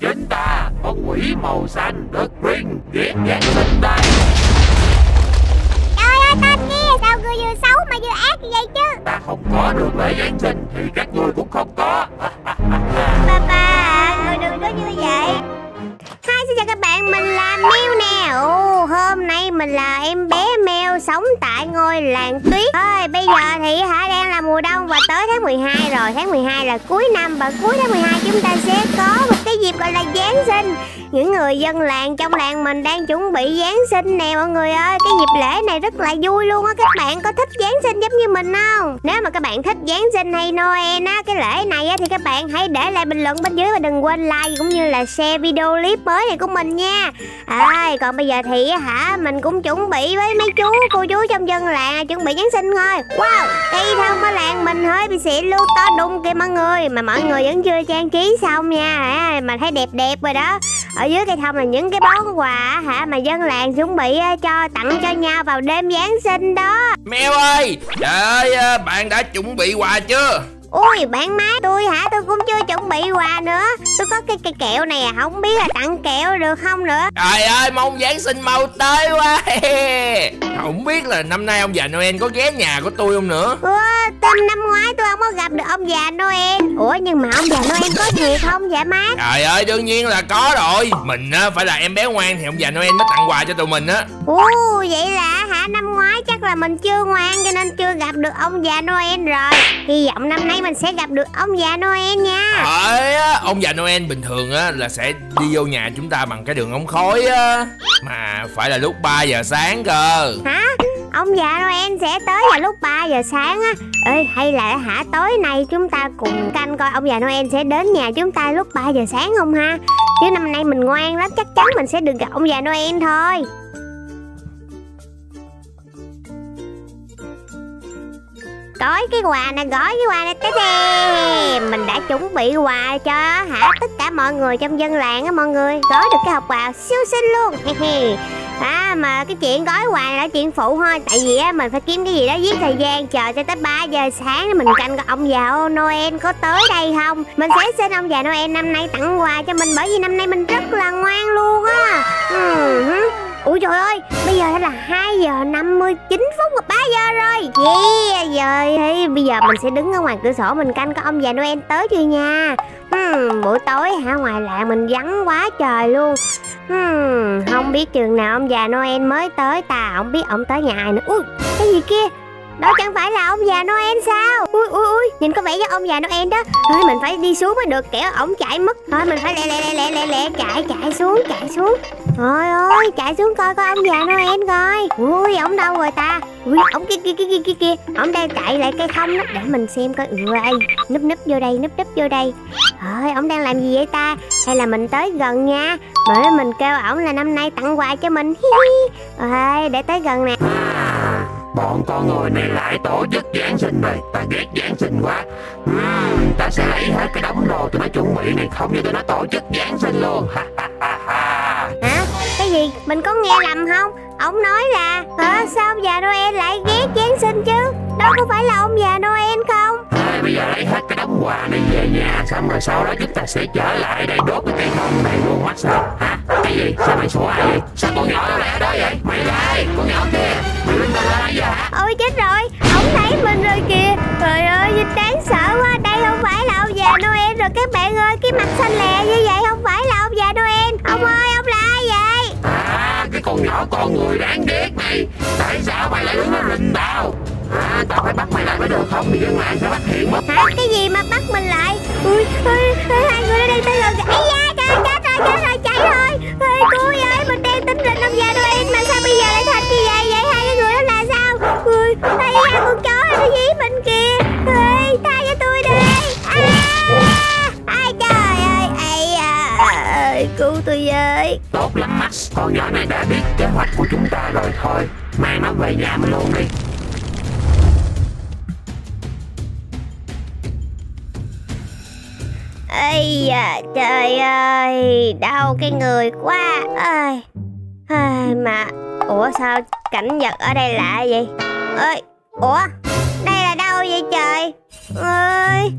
chính ta con quỷ màu xanh The Green ghét Giáng sinh đây Trời ơi tên kia sao người vừa xấu mà vừa ác như vậy chứ? Ta không có được lễ Giáng sinh thì các ngươi cũng không có. Ba ba người đừng có như vậy xin chào các bạn mình là Miu nè. Ồ, hôm nay mình là em bé mèo sống tại ngôi làng tuyết. Ơi, bây giờ thì hả, đang là mùa đông và tới tháng 12 rồi. Tháng 12 là cuối năm và cuối tháng 12 chúng ta sẽ có một cái dịp gọi là Giáng sinh những người dân làng trong làng mình đang chuẩn bị Giáng sinh nè mọi người ơi. Cái dịp lễ này rất là vui luôn á. Các bạn có thích Giáng sinh giống như mình không? Nếu mà các bạn thích Giáng sinh hay Noel á Cái lễ này á thì các bạn hãy để lại bình luận bên dưới Và đừng quên like cũng như là share video clip mới này của mình nha. À, Còn bây giờ thì hả mình cũng chuẩn bị với mấy chú cô chú trong dân làng Chuẩn bị Giáng sinh thôi Wow cây thông ở làng mình hơi bị xịn luôn to đùng kìa mọi người. Mà mọi người vẫn chưa trang trí xong nha. À, Mà thấy đẹp đẹp rồi đó ở dưới cây thông là những cái món quà hả mà dân làng chuẩn bị ờ, cho, tặng cho nhau vào đêm giáng sinh đó. Mèo ơi, trời ơi ờ, bạn đã chuẩn bị quà chưa? Ui bạn má tôi hả? Tôi cũng chưa chuẩn bị quà nữa. Tôi có cái cây kẹo này à? Không biết là tặng kẹo được không nữa? Trời ơi mong Giáng sinh mau tới quá. Không biết là năm nay ông già Noel có ghé nhà của tôi không nữa. Ủa tên năm ngoái tôi không có gặp được ông già Noel. Ủa nhưng mà ông già Noel có thiệt không dạ má? Trời ơi đương nhiên là có rồi. Mình á phải là em bé ngoan thì ông già Noel mới tặng quà cho tụi mình á. Ồ vậy là hả? Năm ngoái chắc là mình chưa ngoan cho nên chưa gặp được ông già Noel rồi. Hy vọng năm nay mình sẽ gặp được ông già Noel nha. Ờ ông già Noel bình thường á là sẽ đi vô nhà chúng ta bằng cái đường ống khói á. Mà phải là lúc 3 giờ sáng cơ. Hả? Ông già Noel sẽ tới vào lúc 3 giờ sáng á. Ê hay là hả tối nay chúng ta cùng canh coi ông già Noel sẽ đến nhà chúng ta lúc 3 giờ sáng không ha? Chứ năm nay mình ngoan lắm chắc chắn mình sẽ được gặp ông già Noel thôi gói cái quà nè, gói cái quà này tới đây mình đã chuẩn bị quà cho hả, tất cả mọi người trong dân làng á mọi người. Gói được cái hộp quà siêu xinh luôn. À mà cái chuyện gói quà này là chuyện phụ thôi tại vì á, mình phải kiếm cái gì đó giết thời gian, chờ cho tới 3 giờ sáng để mình canh coi ông già noel có tới đây không? Mình sẽ xin ông già noel năm nay tặng quà cho mình bởi vì năm nay mình rất là ngoan luôn á. Ừ. Ủa trời ơi, bây giờ là 2 giờ 59 phút và 3 giờ rồi. Yeah, giờ thì bây giờ mình sẽ đứng ở ngoài cửa sổ mình canh có ông già Noel tới chưa nha? Hmm, Buổi tối hả, ngoài làng mình vắng quá trời luôn. Hmm, Không biết chừng nào ông già Noel mới tới ta Không biết ông tới nhà ai nữa. Ui, cái gì kia? Đó chẳng phải là ông già Noel sao? Ui ui ui, Nhìn có vẻ giống ông già Noel đó. Thôi mình phải đi xuống mới được, kẻo ổng chạy mất. Thôi mình phải lẹ lẹ lẹ lẹ lẹ lẹ, chạy chạy xuống chạy xuống. Thôi ơi, chạy xuống coi coi ông già Noel coi. Ui, ổng đâu rồi ta? Ui, ổng kia kia kia kia kia kia. Ổng đang chạy lại cây thông đó. Để mình xem coi. Ừ, ui Núp núp vô đây, núp núp vô đây. Ơi, ổng đang làm gì vậy ta? Hay là mình tới gần nha? Bởi mình kêu ổng là năm nay tặng quà cho mình. Hi hi. Ờ, rồi để tới gần nè. Bọn con người này lại tổ chức Giáng sinh rồi Ta ghét Giáng sinh quá uhm, Ta sẽ lấy hết cái đống đồ tụi nó chuẩn bị này Không như tụi nó tổ chức Giáng sinh luôn Hả? Cái gì? Mình có nghe lầm không? Ông nói là Hả? Sao ông già Noel lại ghét Giáng sinh chứ? Đó có phải là ông già Noel không? Thôi bây giờ lấy hết cái đống quà này về nhà Xong rồi sau đó chúng ta sẽ trở lại đây đốt cái cây thông này luôn mắt sao Hả? Cái gì? Sao mày sủa ai vậy? Sao con nhỏ lại ở đó vậy? Mày là ai? Con nhỏ kia Mày lên tao là gì hả? Ôi chết rồi Ông thấy mình rồi kìa Trời ơi Vinh đáng sợ quá Đây không phải là ông già Noel rồi các bạn ơi Cái mặt xanh lè như vậy không phải là ông già Noel Ông ơi ông là ai vậy À cái con nhỏ con người đáng ghét này Tại sao mày lại đứng nó rình tao À, tao phải bắt mày lại mới được không thì dân mạng sẽ phát hiện mất Hả? Cái gì mà bắt mình lại? Ui, ui, ui hai người ở đây tới gần Ây da, trời, trời rồi, chết chạy thôi Ôi, cô ơi, mình đang tính rình ông già Noel Mà sao bây giờ lại thành như vậy? Vậy? Hai cái người đó là sao? Ui, ây da, con chó nó dí mình kìa. Ui, tha cho tôi đi. À, ai trời ơi, ây à ơi, cứu tôi với. Tốt lắm Max. Con nhỏ này đã biết kế hoạch của chúng ta rồi. Thôi Mang nó về nhà mình luôn đi. Ây da, trời ơi, đau cái người quá. Ơi ai mà, ủa sao cảnh vật ở đây lạ vậy? Ơi, ủa, đây là đâu vậy trời? Ơi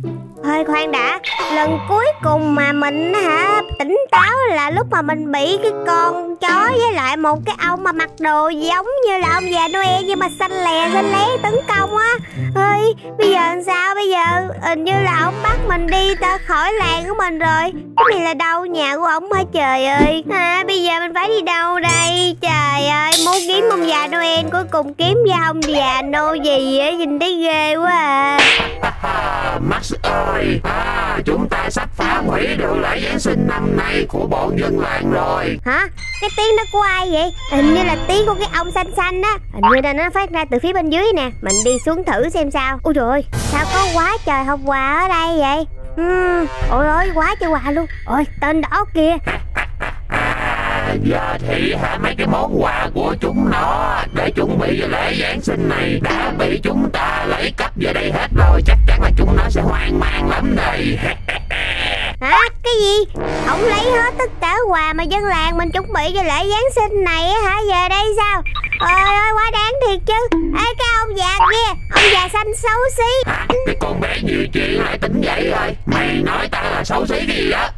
Hơi khoan đã Lần cuối cùng mà mình hả tỉnh táo là lúc mà mình bị cái con chó với lại một cái ông mà mặc đồ giống như là ông già Noel nhưng mà xanh lè xanh lé tấn công á. Ơi bây giờ làm sao? Bây giờ hình như là ông bắt mình đi ta khỏi làng của mình rồi. Cái này là đâu nhà của ông hả? Trời ơi. À, bây giờ mình phải đi đâu đây? Trời ơi muốn kiếm ông già Noel cuối cùng kiếm ra ông già nô gì á? Nhìn thấy ghê quá à. À, Max ơi, à, chúng ta sắp phá hủy được lễ Giáng sinh năm nay của bọn dân làng rồi. Hả? Cái tiếng đó của ai vậy? Hình như là tiếng của cái ông xanh xanh á Hình như là nó phát ra từ phía bên dưới nè Mình đi xuống thử xem sao Ôi trời ơi, sao có quá trời hộp quà ở đây vậy? Uhm, ôi ơi, quá trời quà luôn Ôi, tên đỏ kìa À, giờ thì hả mấy cái món quà của chúng nó để chuẩn bị cho lễ Giáng sinh này đã bị chúng ta lấy cắp về đây hết rồi. Chắc chắn là chúng nó sẽ hoang mang lắm đây. Hả? Cái gì? Ông lấy hết tất cả quà mà dân làng mình chuẩn bị cho lễ Giáng sinh này á hả? Giờ đây sao? Ôi ơi, quá đáng thiệt chứ Ê cái ông già kia Ông già xanh xấu xí Hả? Cái con bé nhiều chuyện lại tính vậy rồi. Mày nói ta là xấu xí gì á?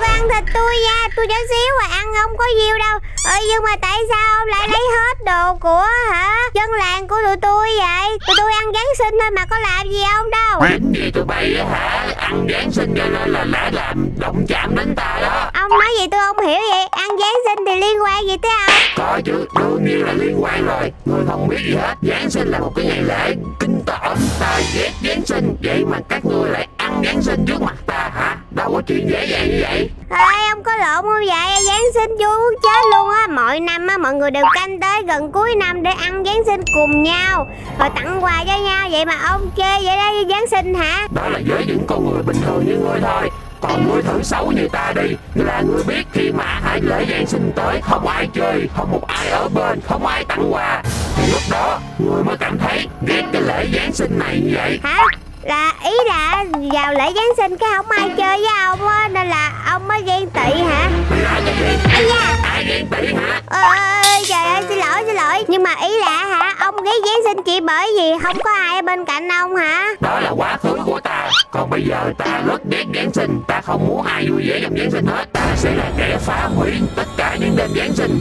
Ông ăn thịt tôi ra, Tôi nhỏ xíu mà ăn không có nhiều đâu Ê, nhưng mà tại sao ông lại lấy hết đồ của hả Dân làng của tụi tôi vậy Tụi tôi ăn Giáng sinh thôi mà có làm gì ông đâu Chính vì tụi bay á hả? Ăn Giáng sinh cho nên là đã làm động chạm đến ta đó. Ông nói gì tôi không hiểu vậy? Ăn Giáng sinh thì liên quan gì tới ông? Có chứ, đương nhiên là liên quan rồi. Người không biết gì hết Giáng sinh là một cái ngày lễ kinh tởm. Ta ghét Giáng sinh Vậy mà các ngươi lại ăn Giáng sinh trước mặt ta hả? Đâu có chuyện dễ dàng như vậy. Ê, ông có lộn không vậy? Giáng sinh vui muốn chết luôn á. Mọi năm á, mọi người đều canh tới gần cuối năm để ăn Giáng sinh cùng nhau. Rồi tặng quà cho nhau. Vậy mà ông chê vậy đó Giáng sinh hả? Đó là với những con người bình thường như ngươi thôi còn ngươi thử xấu như ta đi Là ngươi biết khi mà hãy lễ Giáng sinh tới Không ai chơi, không một ai ở bên Không ai tặng quà Thì lúc đó ngươi mới cảm thấy ghét cái lễ Giáng sinh này như vậy Hả? Là ý là vào lễ Giáng sinh cái không ai chơi với ông á Nên là ông mới ghen tị hả? Nói cái gì? Ây da Tị hả? Trời ơi xin lỗi xin lỗi. Nhưng mà ý là hả Ông ghét Giáng sinh chỉ bởi vì không có ai ở bên cạnh ông hả? Đó là quá khứ của ta. Còn bây giờ ta rất ghét Giáng sinh Ta không muốn ai vui vẻ trong Giáng sinh hết. Ta sẽ là kẻ phá hủy tất cả những đêm Giáng sinh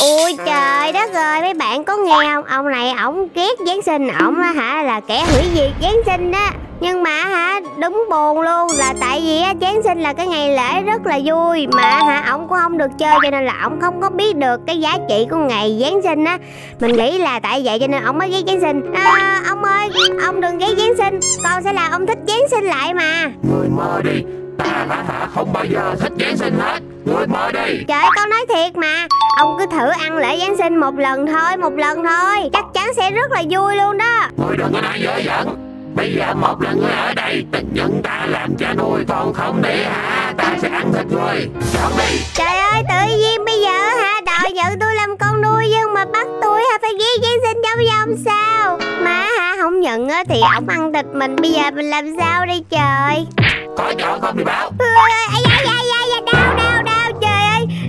Ôi trời đất ơi mấy bạn có nghe không? Ông này ổng ghét Giáng sinh. Ổng hả là kẻ hủy diệt Giáng sinh á nhưng mà hả đúng buồn luôn là tại vì á Giáng sinh là cái ngày lễ rất là vui. Mà hả ổng cũng không được chơi cho nên là ổng không có biết được cái giá trị của ngày Giáng sinh á. Mình nghĩ là tại vậy cho nên ổng mới ghét Giáng sinh. À, ông ơi ông đừng ghét Giáng sinh con sẽ làm ông thích Giáng sinh lại mà. Người mơ đi Ta hả hả? Không bao giờ thích Giáng sinh hết. Người mơ đi. Trời ơi, con nói thiệt mà Ông cứ thử ăn lễ Giáng sinh một lần thôi Một lần thôi Chắc chắn sẽ rất là vui luôn đó. Người đừng có nói dở giỡn Bây giờ một lần người ở đây Tình nhân ta làm cha nuôi Còn không để hả Ta sẽ ăn thịt người Chọn đi. Trời ơi tự nhiên bây giờ hả? Đòi nhận tôi làm con nuôi Nhưng mà bắt tôi hả? Phải ghi Giáng sinh trong vòng sao? Mà hả? Không nhận á Thì ổng ăn thịt mình Bây giờ mình làm sao đây trời? Có chọn không thì báo. Ai da da da da đau đau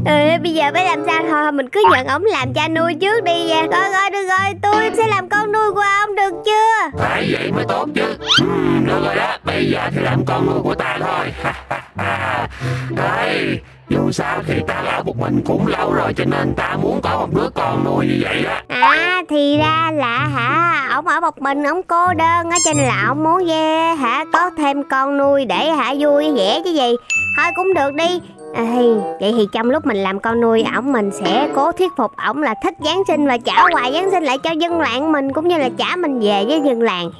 ừ, bây giờ phải làm sao? Thôi mình cứ nhận ổng làm cha nuôi trước đi nha. Rồi rồi được rồi tôi sẽ làm con nuôi của ông được chưa? Phải vậy mới tốt chứ. Ừm, Được rồi đó. Bây giờ thì làm con nuôi của ta thôi. Đây Dù sao thì ta ở một mình cũng lâu rồi Cho nên ta muốn có một đứa con nuôi như vậy đó. À thì ra là hả? Ổng ở một mình ổng cô đơn á cho nên là ổng muốn về hả? Có thêm con nuôi để hả vui vẻ chứ gì. Thôi cũng được đi À, vậy thì trong lúc mình làm con nuôi ổng mình sẽ cố thuyết phục ổng là thích Giáng sinh và trả quà Giáng sinh lại cho dân làng mình cũng như là trả mình về với dân làng.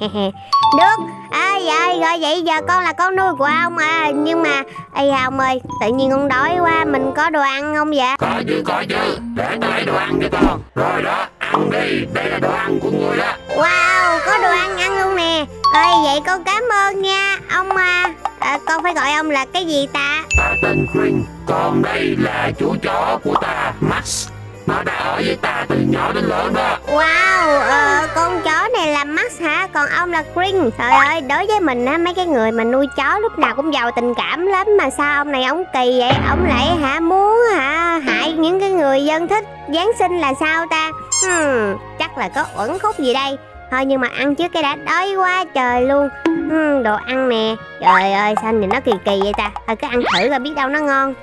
Được. À rồi rồi vậy giờ con là con nuôi của ông à. Nhưng mà ây da ông ơi tự nhiên con đói quá mình có đồ ăn không vậy? Có chứ có chứ Để lấy đồ ăn cho con. Rồi đó ăn đi. Đây là đồ ăn của người đó. Wow có đồ ăn ăn luôn nè ơi vậy con cảm ơn nha ông à, à con phải gọi ông là cái gì ta Ta tên Green Còn đây là chú chó của ta Max Nó đã ở với ta từ nhỏ đến lớn đó Wow, ờ, con chó này là Max hả? Còn ông là Green Trời ơi, đối với mình á, mấy cái người mà nuôi chó lúc nào cũng giàu tình cảm lắm Mà sao ông này ông kỳ vậy? Ông lại hả muốn hả hại những cái người dân thích Giáng sinh là sao ta? Hmm, chắc là có uẩn khúc gì đây thôi nhưng mà ăn trước cái đã đói quá trời luôn. Uhm, đồ ăn nè. Trời ơi sao nhìn nó kỳ kỳ vậy ta? Thôi cứ ăn thử rồi biết đâu nó ngon.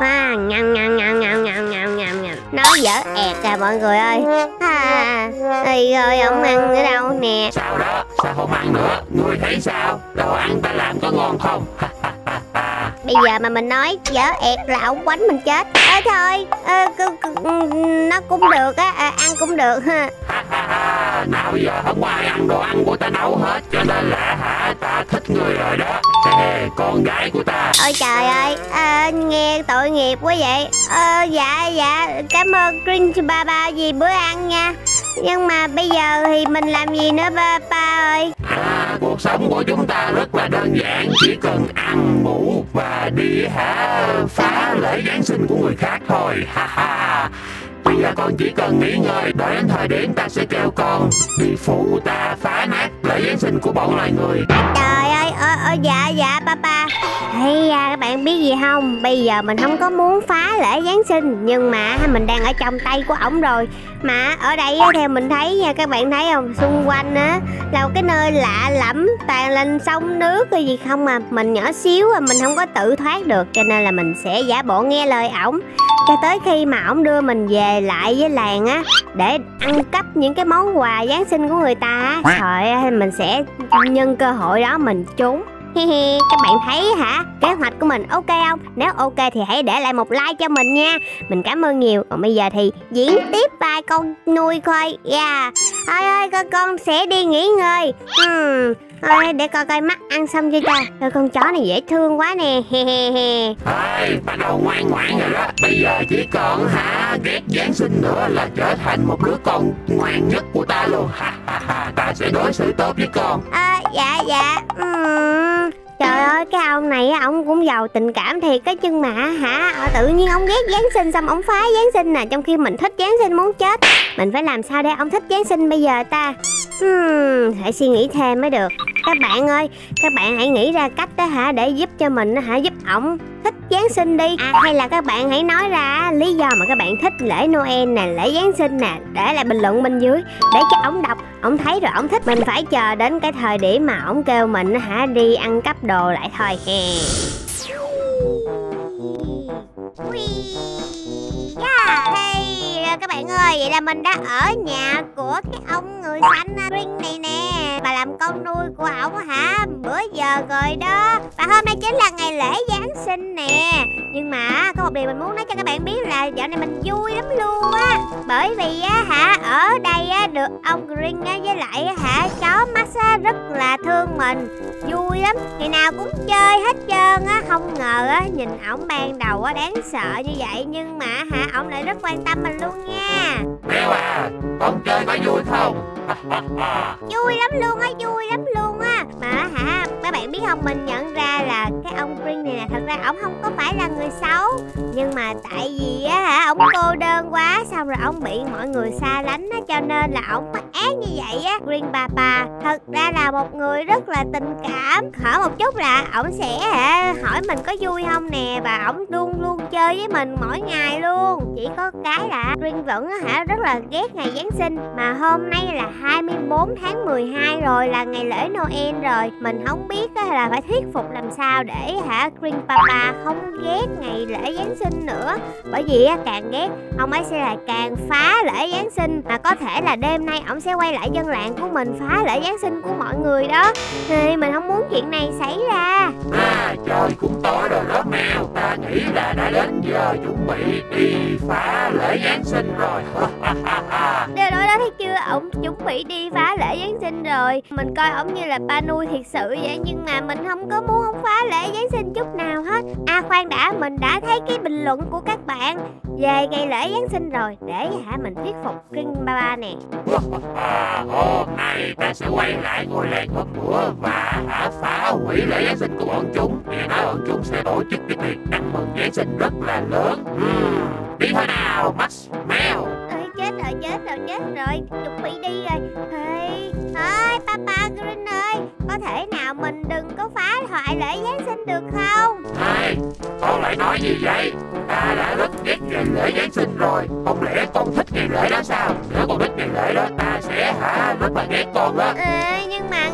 À, ngầm ngầm ngầm ngầm ngầm ngầm ngầm ngầm nó dở ẹt à mọi người ơi. À, ơi ơi không ăn nữa đâu nè. Sao đó, sao không ăn nữa? Ngươi thấy sao, đồ ăn ta làm có ngon không? Bây giờ mà mình nói dở ẹt là ông quánh mình chết. Ơi thôi ờ, nó cũng được á à, ăn cũng được. Ha Nào giờ không ai ăn đồ ăn của ta nấu hết Cho nên là hả ta thích ngươi rồi đó. Ê, Con gái của ta. Ôi trời ơi à, nghe tội nghiệp quá vậy. Ờ, dạ dạ cảm ơn Green ba ba gì bữa ăn nha. Nhưng mà bây giờ thì mình làm gì nữa ba ba ơi? À, cuộc sống của chúng ta rất là đơn giản. Chỉ cần ăn, ngủ và đi hả phá lễ Giáng sinh của người khác thôi ha ha. Bây giờ con chỉ cần nghỉ ngơi Đợi đến thời điểm ta sẽ kêu con Đi phụ ta phá nát lễ Giáng sinh của bọn loài người ờ, ờ, dạ, dạ, papa. Hay à, các bạn biết gì không? Bây giờ mình không có muốn phá lễ Giáng sinh Nhưng mà mình đang ở trong tay của ổng rồi. Mà ở đây theo mình thấy nha Các bạn thấy không, xung quanh á Là một cái nơi lạ lẫm Toàn là sông nước hay gì không à. Mình nhỏ xíu à, mình không có tự thoát được Cho nên là mình sẽ giả bộ nghe lời ổng. Cho tới khi mà ổng đưa mình về lại với làng á để ăn cắp những cái món quà giáng sinh của người ta trời ơi mình sẽ nhân cơ hội đó mình trốn. Hi hi, các bạn thấy hả? Kế hoạch của mình ok không? Nếu ok thì hãy để lại một like cho mình nha. Mình cảm ơn nhiều. Còn bây giờ thì diễn tiếp vai con nuôi coi. Yeah. Thôi ơi, con, con sẽ đi nghỉ ngơi. Hmm. Thôi, để coi coi mắt ăn xong chưa cha. Thôi, Con chó này dễ thương quá nè. He he he. Ê, bắt đầu ngoan ngoãn rồi đó. Bây giờ chỉ còn hả? Ghét Giáng sinh nữa là trở thành một đứa con ngoan nhất của ta luôn. Ha ha ha. Ta sẽ đối xử tốt với con. À, dạ dạ. Ừm, Trời ơi cái ông này ông cũng giàu tình cảm thiệt cái chân mà hả ờ, tự nhiên ông ghét Giáng sinh xong ông phá Giáng sinh nè trong khi mình thích Giáng sinh muốn chết. Mình phải làm sao để ông thích Giáng sinh bây giờ ta? Hmm, phải suy nghĩ thêm mới được. Các bạn ơi các bạn hãy nghĩ ra cách đó hả để giúp cho mình hả giúp ổng thích Giáng sinh đi. À hay là các bạn hãy nói ra lý do mà các bạn thích lễ Noel nè, lễ Giáng sinh nè, để lại bình luận bên dưới, để cho ổng đọc, ổng thấy rồi ổng thích. Mình phải chờ đến cái thời điểm mà ổng kêu mình hả, đi ăn cắp đồ lại thôi. Hè bạn ơi, vậy là mình đã ở nhà của cái ông người xanh Ring này nè. Bà làm con nuôi của ổng hả, bữa giờ rồi đó. Và hôm nay chính là ngày lễ Giáng sinh nè. Nhưng mà có một điều mình muốn nói cho các bạn biết là dạo này mình vui lắm luôn á. Bởi vì á hả, ở đây á được ông Green á với lại á hả chó Max á rất là thương mình. Vui lắm, ngày nào cũng chơi hết trơn á. Không ngờ á, nhìn ổng ban đầu á đáng sợ như vậy. Nhưng mà hả, ổng lại rất quan tâm mình luôn nha. Mèo à, con chơi có vui không? Vui lắm luôn á, vui lắm luôn á Mà hả, các bạn biết không, mình nhận ra là cái ông Green này ra ổng không có phải là người xấu. Nhưng mà tại vì á hả, ổng cô đơn quá Xong rồi ổng bị mọi người xa lánh á Cho nên là ổng bắt ác như vậy á. Green Papa thật ra là một người rất là tình cảm. Hỏi một chút là ổng sẽ hả, hỏi mình có vui không nè Và ổng luôn luôn chơi với mình mỗi ngày luôn. Chỉ có cái là Green vẫn hả rất là ghét ngày Giáng sinh. Mà hôm nay là 24 tháng 12 rồi là ngày lễ Noel rồi. Mình không biết á, là phải thuyết phục làm sao để hả Green Papa không ghét ngày lễ Giáng sinh nữa. Bởi vì càng ghét ông ấy sẽ lại càng phá lễ Giáng sinh. Mà có thể là đêm nay ông sẽ quay lại dân làng của mình phá lễ Giáng sinh của mọi người đó. Thì mình không muốn chuyện này xảy ra. À, trời cũng tối rồi đó mèo. Ta nghĩ là đã đến giờ chuẩn bị đi phá lễ Giáng sinh rồi. Điều đó đó thấy chưa Ổng chuẩn bị đi phá lễ Giáng sinh rồi. Mình coi ổng như là ba nuôi thiệt sự vậy Nhưng mà mình không có muốn ông phá lễ Giáng sinh chút nào hết. À khoan đã Mình đã thấy cái bình luận của các bạn Về ngày lễ Giáng sinh rồi. Để hả? Mình thuyết phục King Baba nè. À, Hôm nay ta sẽ quay lại ngôi làng hôm bữa Và hả phá hủy lễ Giáng sinh của bọn chúng. Nghe nói bọn chúng sẽ tổ chức cái tiệc ăn mừng Giáng sinh rất là lớn. Uhm, Đi thôi nào Max? Mèo. Ê, chết rồi chết rồi chết rồi. Chuẩn bị đi rồi. Hey, thôi papa green ơi có thể nào mình đừng có phá hoại lễ Giáng sinh được không? Này, con lại nói gì vậy? Ta đã rất ghét ngày lễ Giáng sinh rồi. Không lẽ con thích ngày lễ đó sao? Nếu con thích ngày lễ đó ta sẽ hả? Rất là ghét con đó Ê, nhưng mà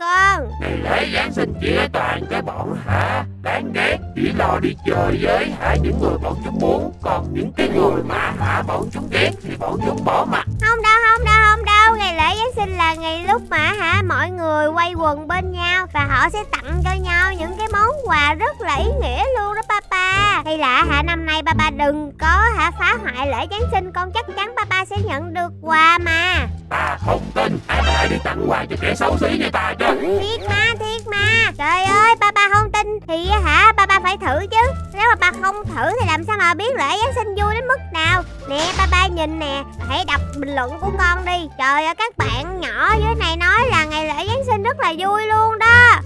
con. Ngày lễ Giáng sinh chỉ là toàn cái bọn hả? Đáng ghét. Chỉ lo đi chơi với hả? Những người bọn chúng muốn. Còn những cái người mà hả? Bọn chúng ghét thì bọn chúng bỏ mặt. Không đâu không đâu không đâu. Ngày lễ Giáng sinh là ngày lúc mà hả? Mọi người quay quần bên nhau và họ sẽ tặng cho nhau những cái món quà rất là ý nghĩa luôn đó papa. Hay là hả năm nay papa đừng có hả phá hoại lễ Giáng sinh con chắc chắn papa sẽ nhận được quà mà. Ta không tin ai mà lại đi tặng quà cho kẻ xấu xí như ta chứ. Thiệt mà thiệt mà. Trời ơi papa không tin thì hả papa phải thử chứ. Nếu mà papa không thử thì làm sao mà biết lễ Giáng sinh vui đến mức nào? Nè papa nhìn nè hãy đọc bình luận của con đi. Trời ơi các bạn nhỏ dưới này nói là ngày lễ Giáng sinh rất là vui luôn đó.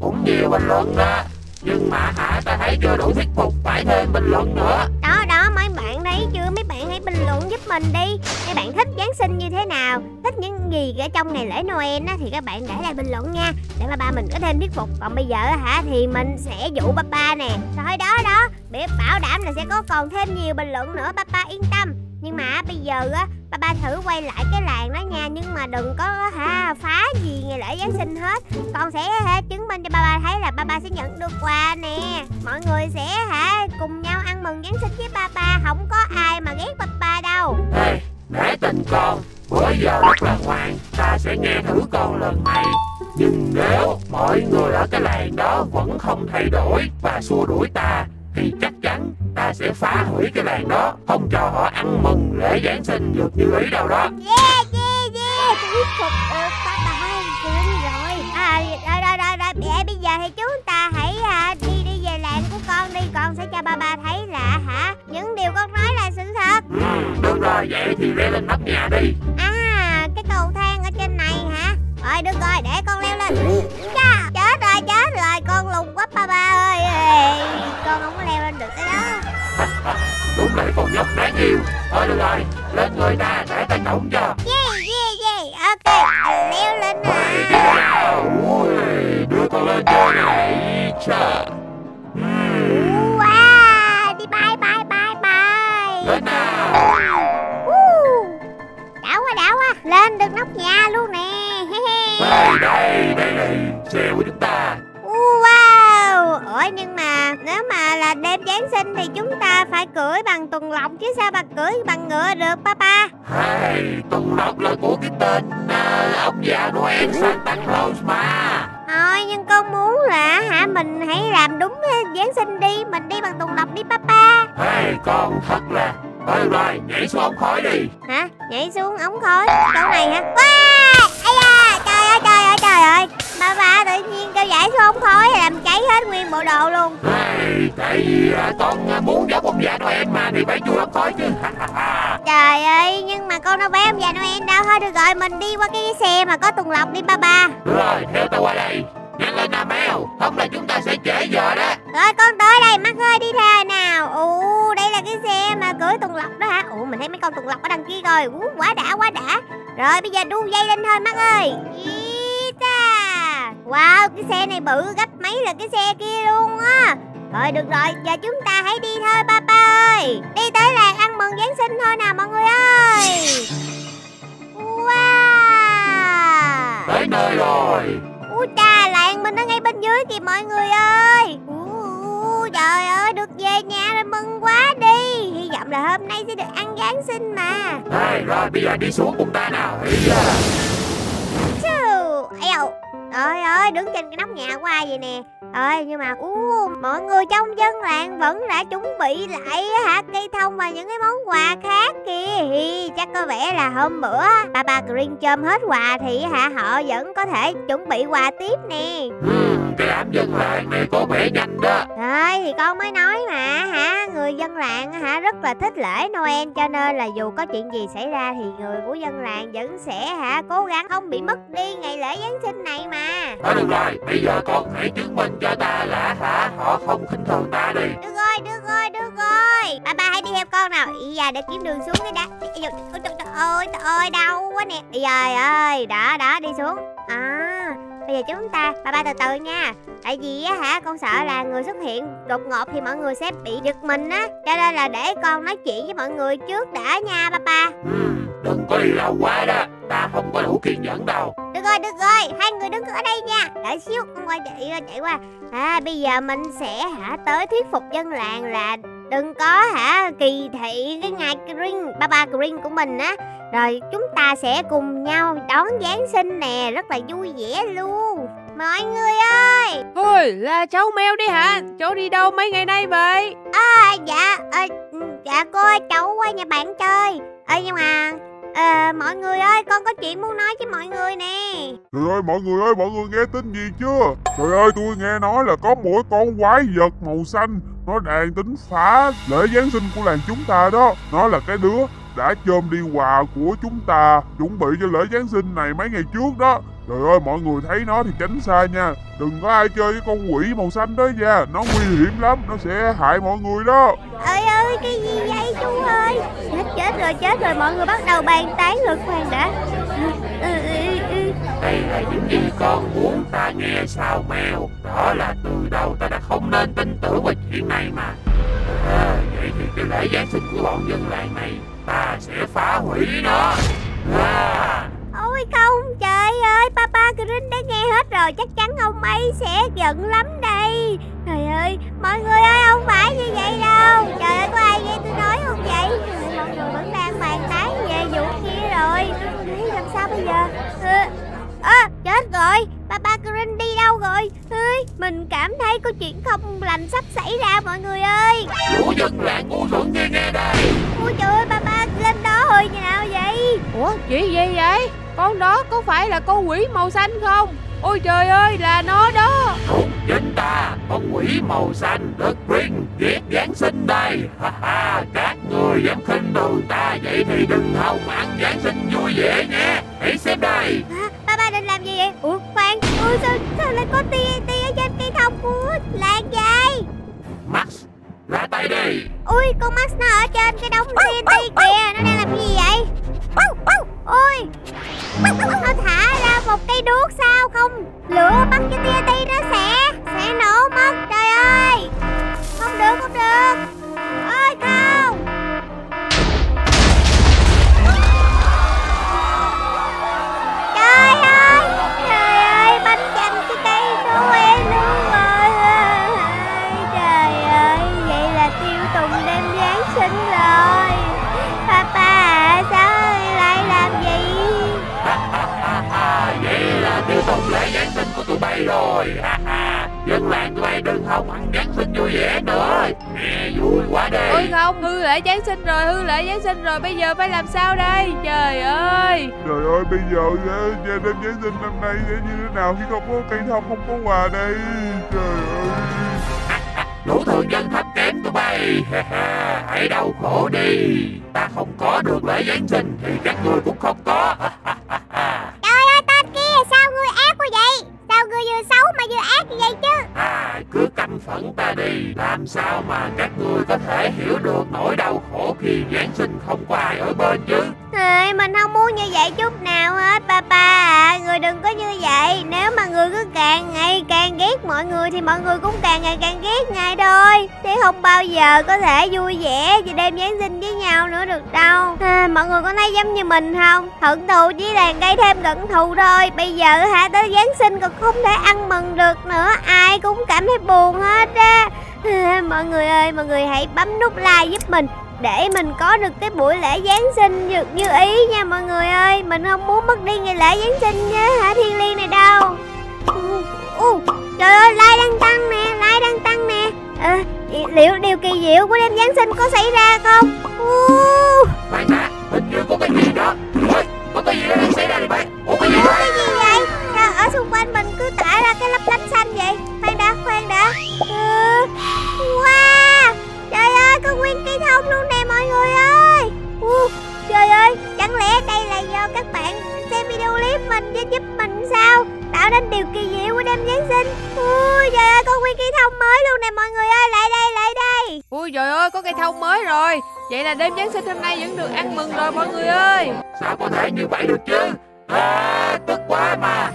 Cũng nhiều bình luận đó. Nhưng mà hả ta thấy chưa đủ thuyết phục phải thêm bình luận nữa. Đó đó mấy bạn thấy chưa? Mấy bạn hãy bình luận giúp mình đi. Mấy bạn thích Giáng sinh như thế nào? Thích những gì ở trong ngày lễ Noel á thì các bạn để lại bình luận nha. Để ba ba mình có thêm thuyết phục. Còn bây giờ hả thì mình sẽ dụ papa nè. Rồi đó đó. Biết bảo đảm là sẽ có còn thêm nhiều bình luận nữa. Papa yên tâm nhưng mà bây giờ á papa thử quay lại cái làng đó nha nhưng mà đừng có hả phá gì ngày lễ Giáng sinh hết. Con sẽ hả, chứng minh cho papa thấy là papa sẽ nhận được quà nè. Mọi người sẽ hả cùng nhau ăn mừng Giáng sinh với papa không có ai mà ghét papa đâu. Ê, để tình con bữa giờ rất là ngoan ta sẽ nghe thử con lần này. Nhưng nếu mọi người ở cái làng đó vẫn không thay đổi và xua đuổi ta thì chắc chắn ta sẽ phá hủy cái làng đó không cho họ ăn mừng lễ giáng sinh được như ý đâu đó. Yeah yeah yeah thuyết phục được papa quên rồi. À rồi rồi rồi rồi vậy bây giờ thì chúng ta hãy à, đi đi về làng của con đi. Con sẽ cho papa thấy là hả những điều con nói là sự thật. Ừ, được rồi vậy thì leo lên nóc nhà đi. À cái cầu thang ở trên này hả? Rồi được rồi để con leo lên. Chà, Chết rồi chết rồi con lùng quá papa ơi. Ê, Con không có leo lên được cái đó đúng là con nhóc đáng yêu thôi được rồi lên người ta để ta cộng cho. Yeah yeah yeah. Ok leo lên nè. Đi nào. Ui, đưa con lên chơi này Chà. Wow Đi bye bye bye bye. Lên nào. Đã quá đã quá. Lên được nóc nhà luôn nè. Đây đây đây đây. Xe của chúng ta Ủa nhưng mà nếu mà là đêm Giáng sinh thì chúng ta phải cưỡi bằng tuần lộc chứ sao mà cưỡi bằng ngựa được papa? Hay, tuần lộc là của cái tên à, ông già Noel Santa Claus mà. Thôi nhưng con muốn là hả mình hãy làm đúng Giáng sinh đi Mình đi bằng tuần lộc đi papa. Hay, con thật là Thôi rồi, nhảy xuống ống khói đi. Hả? Nhảy xuống ống khói Chỗ này hả? Wow! Ây da Trời ơi trời ơi trời ơi Papa tự nhiên kêu nhảy xuống ống khói Làm cháy hết nguyên bộ đồ luôn. Hay, tại vì à, con à, muốn giống ông già Noel mà thì phải chui ống khói chứ. Trời ơi nhưng mà con đâu phải ông già Noel đâu Thôi được rồi mình đi qua cái xe mà có tuần lộc đi papa Được rồi, theo tao qua đây Nhanh lên nào mèo. Không là chúng ta sẽ trễ giờ đó. Rồi con tới đây mắt ơi đi theo nào. Ồ đây là cái xe mà cưỡi tuần lộc đó hả? Ủa mình thấy mấy con tuần lộc ở đằng kia rồi. Ú, Quá đã quá đã. Rồi bây giờ đu dây lên thôi mắt ơi. Ý ta. Wow cái xe này bự gấp mấy lần cái xe kia luôn á. Rồi được rồi giờ chúng ta hãy đi thôi papa ơi. Đi tới làng ăn mừng Giáng sinh thôi nào mọi người ơi. Wow. Tới nơi rồi. Ui cha làng mình ở ngay bên dưới kìa mọi người ơi. Ui, Trời ơi được về nhà rồi mừng quá đi. Hy vọng là hôm nay sẽ được ăn Giáng sinh mà. Đây, rồi bây giờ đi xuống cùng ta nào. Ý da. Eo Trời ơi đứng trên cái nóc nhà của ai vậy nè? Ơi nhưng mà ú, mọi người trong dân làng vẫn đã chuẩn bị lại hả? Cây thông và những cái món quà khác kìa. Hi, chắc có vẻ là hôm bữa bà bà Green chôm hết quà thì hả họ vẫn có thể chuẩn bị quà tiếp nè. Ừ. Cái đám dân làng này có vẻ nhanh đó. Rồi thì con mới nói mà hả? Người dân làng hả rất là thích lễ Noel Cho nên là dù có chuyện gì xảy ra Thì người của dân làng vẫn sẽ hả Cố gắng không bị mất đi ngày lễ Giáng sinh này mà. Thôi được rồi, bây giờ con hãy chứng minh cho ta là hả Họ không khinh thường ta đi. Được rồi được rồi được rồi. Ba ba hãy đi theo con nào. Ý da để kiếm đường xuống cái đã. Ôi trời ơi trời ơi đau quá nè. Trời ơi đó đó đi xuống. À bây giờ chúng ta ba ba từ từ nha. Tại vì á hả con sợ là người xuất hiện đột ngột thì mọi người sẽ bị giật mình á. Cho nên là để con nói chuyện với mọi người trước đã nha ba ba. Ừm, đừng có đi lâu quá đó. Ta không có đủ kiên nhẫn đâu. Được rồi được rồi. Hai người đứng ở đây nha. Đợi xíu con quay chạy qua chạy qua. À bây giờ mình sẽ hả tới thuyết phục dân làng là đừng có hả kỳ thị cái ngày green ba ba green của mình á rồi chúng ta sẽ cùng nhau đón giáng sinh nè rất là vui vẻ luôn. Mọi người ơi! Ôi là cháu mèo đi hả? Cháu đi đâu mấy ngày nay vậy? À, dạ à, dạ cô ơi cháu qua nhà bạn chơi. Ơi nhưng mà à, mọi người ơi con có chuyện muốn nói với mọi người nè. Trời ơi mọi người ơi mọi người nghe tin gì chưa? Trời ơi tôi nghe nói là có mỗi con quái vật màu xanh Nó đang tính phá lễ Giáng sinh của làng chúng ta đó. Nó là cái đứa đã chôm đi quà của chúng ta Chuẩn bị cho lễ Giáng sinh này mấy ngày trước đó. Trời ơi mọi người thấy nó thì tránh xa nha. Đừng có ai chơi với con quỷ màu xanh đó nha. Nó nguy hiểm lắm Nó sẽ hại mọi người đó. Ơi ơi cái gì vậy chú ơi? Chết chết rồi chết rồi. Mọi người bắt đầu bàn tán rồi khoan đã. Ừ, ừ, ừ. đây là những gì con muốn ta nghe sao mèo đó là từ đầu ta đã không nên tin tưởng vào chuyện này mà? À, vậy thì cái lễ giáng sinh của bọn dân làng này ta sẽ phá hủy nó. À, ôi không trời ơi papa green đã nghe hết rồi chắc chắn ông ấy sẽ giận lắm đây. Trời ơi mọi người ơi không phải như vậy đâu. Trời ơi có ai nghe tôi nói không vậy? Mọi người vẫn đang bàn tán về vụ kia rồi. Đấy, làm sao bây giờ? Ơ, à, chết rồi. Papa green đi đâu rồi? Ơi mình cảm thấy có chuyện không lành sắp xảy ra mọi người ơi. Lũ dân làng ngu xuẩn nghe nghe đây. Ôi trời ơi papa lên đó hồi như nào vậy? Ủa chuyện gì vậy? Con đó có phải là con quỷ màu xanh không? Ôi trời ơi là nó đó. Đúng chính ta con quỷ màu xanh đất green ghét giáng sinh đây. Ha ha các người dám khinh thường ta vậy thì đừng hòng ăn giáng sinh vui vẻ nhé. Hãy xem đây. À, ba ba định làm gì vậy? Ủa khoan, ủa sao, sao lại có tia tia ở trên cây thông của làng vậy? max ra tay đi Ui, con Max nó ở trên cái đống TNT kìa, nó đang làm gì vậy? Ui, nó thả ra một cây đuốc sao không? Lửa bắt cái TNT nó sẽ, sẽ nổ mất, trời ơi! Không được, không được! Rồi. Ha ha. Dân làng tụi bay đừng hòng ăn giáng sinh vui vẻ nữa. Nghe vui quá đi. Ôi không hư lễ Giáng sinh rồi hư lễ Giáng sinh rồi Bây giờ phải làm sao đây? Trời ơi! Trời ơi bây giờ gia đêm Giáng sinh năm nay sẽ như thế nào khi không có cây thông không có quà đây Trời ơi! Lũ thường dân thấp kém tụi bay. Ha ha. Hãy đau khổ đi. Ta không có được lễ giáng sinh thì các ngươi cũng không có phẫn ta đi làm sao mà các ngươi có thể hiểu được nỗi đau khổ khi giáng sinh không có ai ở bên chứ? Ê, mình không muốn như vậy chút nào hết Papa à. Người đừng có như vậy. Nếu mà người cứ càng ngày càng ghét mọi người Thì mọi người cũng càng ngày càng ghét ngài thôi sẽ không bao giờ có thể vui vẻ Và đêm Giáng sinh với nhau nữa được đâu. À, Mọi người có thấy giống như mình không? Hận thù chỉ là gây thêm giận thù thôi. Bây giờ hả tới Giáng sinh còn không thể ăn mừng được nữa. Ai cũng cảm thấy buồn hết á. À, Mọi người ơi Mọi người hãy bấm nút like giúp mình để mình có được cái buổi lễ Giáng sinh được như ý nha mọi người ơi. Mình không muốn mất đi ngày lễ Giáng sinh nha hả thiên liên này đâu. Ồ, ừ, Trời ơi like đang tăng nè like đang tăng nè à, Liệu điều kỳ diệu của đêm Giáng sinh có xảy ra không? Ừ, bạn đã hình như có cái gì đó. Ôi có cái gì đó đang xảy ra bạn ủa cái gì đó Cái gì vậy? Sao ở xung quanh mình cứ tỏa ra cái lấp lánh xanh vậy? Khoan đã khoan đã. Ừ, Wow Trời ơi có nguyên cây thông luôn nè mọi người ơi. Ừ, Trời ơi chẳng lẽ đây là do các bạn xem video clip mình để giúp mình sao Tạo nên điều kỳ diệu của đêm Giáng sinh. Ui trời ơi có nguyên cây thông mới luôn nè mọi người ơi Lại đây lại đây. Ui trời ơi có cây thông mới rồi. Vậy là đêm Giáng sinh hôm nay vẫn được ăn mừng rồi mọi người ơi. Sao có thể như vậy được chứ? À tức quá mà.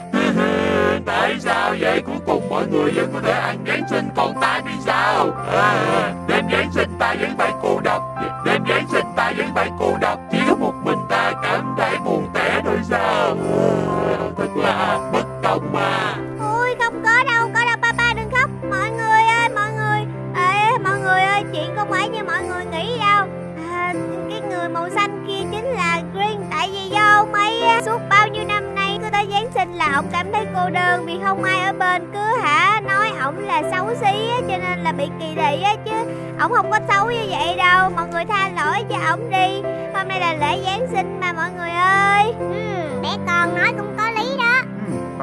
Tại sao vậy? Cuối cùng mọi người vẫn có thể ăn Giáng sinh Còn ta thì sao? À, Đêm Giáng sinh ta vẫn phải cô độc. Đêm Giáng sinh ta vẫn phải cô độc. Chỉ có một mình ta cảm thấy buồn tẻ thôi sao? À, Thật là bất công mà Ui không có đâu Có đâu papa đừng khóc. Mọi người ơi mọi người. Ê mọi người ơi chuyện không phải như mọi người nghĩ đâu. À, Cái người màu xanh kia chính là Green. Tại vì do ông ấy á, suốt bao nhiêu năm nay cứ tới Giáng sinh là ông cảm thấy cô đơn Vì không ai ở bên. Cứ hả nói ổng là xấu xí á Cho nên là bị kỳ thị á chứ. Ổng không có xấu như vậy đâu. Mọi người tha lỗi cho ổng đi. Hôm nay là lễ Giáng sinh mà mọi người ơi. Ừ, Bé con nói cũng có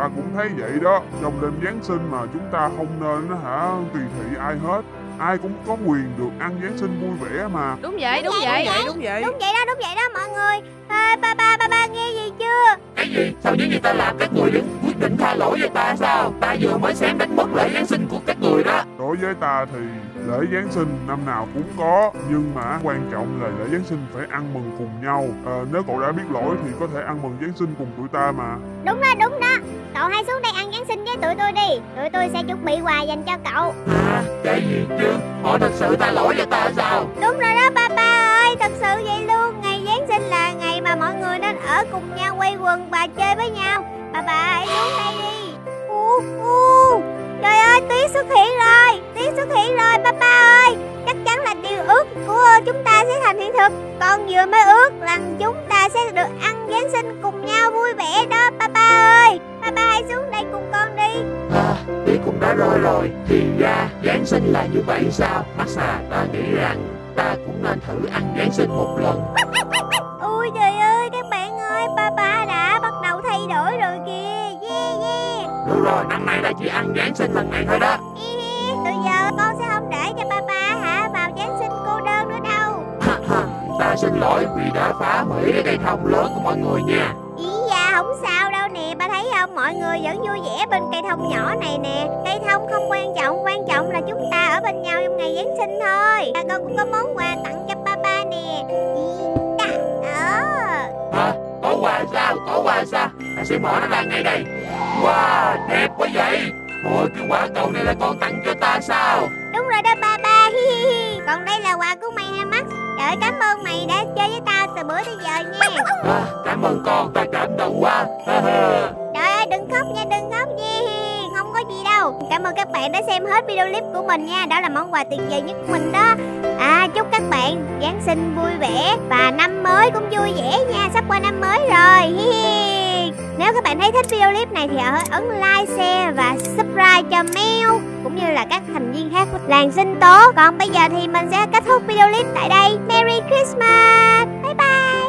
ta cũng thấy vậy đó. Trong đêm Giáng sinh mà chúng ta không nên á hả kỳ thị ai hết. Ai cũng có quyền được ăn Giáng sinh vui vẻ mà. Đúng vậy đúng Đúng vậy. vậy, đúng vậy. Đúng vậy đó đúng vậy đó mọi người à, Ba ba ba ba nghe gì chưa? Cái gì? Sao những gì ta làm các người vẫn quyết định tha lỗi cho ta sao? Ta vừa mới xem đánh mất lễ Giáng sinh của các người đó. Đối với ta thì lễ Giáng sinh năm nào cũng có Nhưng mà quan trọng là lễ Giáng sinh phải ăn mừng cùng nhau. Ờ, Nếu cậu đã biết lỗi thì có thể ăn mừng Giáng sinh cùng tụi ta mà. Đúng đó đúng đó. Cậu hãy xuống đây ăn Giáng sinh với tụi tôi đi. Tụi tôi sẽ chuẩn bị quà dành cho cậu. À, cái gì chứ? Họ thật sự tha lỗi cho ta sao? Đúng rồi đó ba ba ơi. Thật sự vậy luôn. Ngày Giáng sinh là ngày mọi người nên ở cùng nhau quay quần và chơi với nhau. Ba ba hãy xuống đây đi. U, u. Trời ơi tuyết xuất hiện rồi Tuyết xuất hiện rồi ba ba ơi. Chắc chắn là điều ước của chúng ta sẽ thành hiện thực. Con vừa mới ước rằng chúng ta sẽ được ăn Giáng sinh cùng nhau vui vẻ đó ba ba ơi. Ba ba hãy xuống đây cùng con đi. À, tuyết cũng đã rơi rồi. Thì ra Giáng sinh là như vậy sao? Maxa, ta nghĩ rằng ta cũng nên thử ăn Giáng sinh một lần rồi, năm nay ta chỉ ăn Giáng sinh lần này thôi đó. Từ giờ con sẽ không để cho ba ba hả vào Giáng sinh cô đơn nữa đâu. Ta xin lỗi vì đã phá hủy cái cây thông lớn của mọi người nha. Ý da không sao đâu nè Ba thấy không? Mọi người vẫn vui vẻ bên cây thông nhỏ này nè. Cây thông không quan trọng Quan trọng là chúng ta ở bên nhau trong ngày Giáng sinh thôi. Và con cũng có món quà tặng cho ba ba nè. Ý da Ờ. Hả? Có quà sao? Có quà sao? Sẽ mở nó ra ngay đây. Wow, đẹp quá vậy. Ôi, cái quả cầu này là con tặng cho ta sao? Đúng rồi đó ba ba hi hi hi. Còn đây là quà của mày nè Max Trời ơi, cảm ơn mày đã chơi với tao từ bữa tới giờ nha. À, cảm ơn con, ta cảm động quá. Ha, ha. Trời ơi đừng khóc nha đừng khóc nha. Không có gì đâu. Cảm ơn các bạn đã xem hết video clip của mình nha. Đó là món quà tuyệt vời nhất của mình đó. À chúc các bạn Giáng sinh vui vẻ Và năm mới cũng vui vẻ nha. Sắp qua năm mới rồi. Hi hi. Nếu các bạn thấy thích video clip này thì hãy ấn like, share và subscribe cho Mèo Cũng như là các thành viên khác của làng sinh tố. Còn bây giờ thì mình sẽ kết thúc video clip tại đây. Merry Christmas! Bye bye!